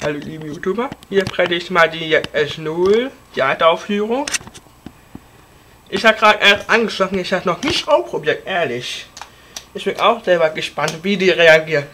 Hallo liebe YouTuber, hier predige ich mal die S0 Theateraufführung. Ich habe gerade erst angeschlossen, ich habe noch nicht ausprobiert, ehrlich. Ich bin auch selber gespannt, wie die reagieren.